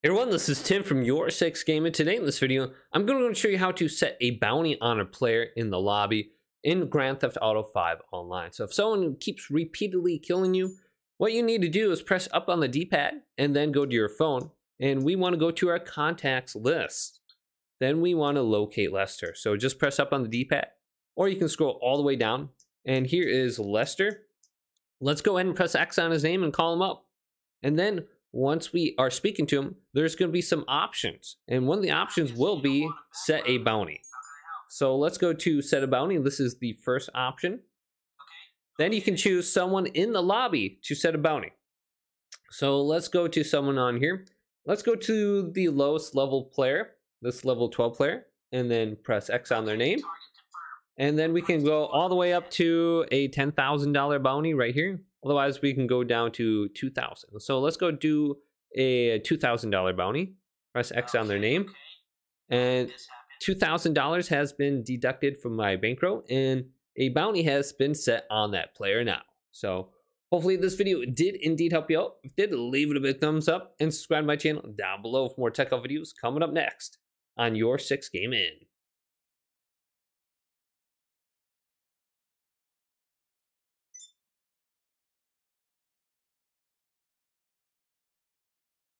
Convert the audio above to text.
Hey everyone, this is Tim from Your Six Game, and today in this video, I'm going to show you how to set a bounty on a player in the lobby in Grand Theft Auto 5 online. So if someone keeps repeatedly killing you, what you need to do is press up on the D-pad and then go to your phone, and we want to go to our contacts list. Then we want to locate Lester. So just press up on the D-pad, or you can scroll all the way down, and here is Lester. Let's go ahead and press X on his name and call him up. And then once we are speaking to him, there's going to be some options. And one of the options will be set a bounty. So let's go to set a bounty. This is the first option. Then you can choose someone in the lobby to set a bounty. So let's go to someone on here. Let's go to the lowest level player, this level 12 player, and then press X on their name. And then we can go all the way up to a $10,000 bounty right here. Otherwise, we can go down to 2000 So let's go do a $2,000 bounty. Press X on their name. And $2,000 has been deducted from my bankroll and a bounty has been set on that player now. So hopefully this video did indeed help you out. If did, leave it a big thumbs up and subscribe to my channel down below for more tech videos coming up next on YourSixGaming.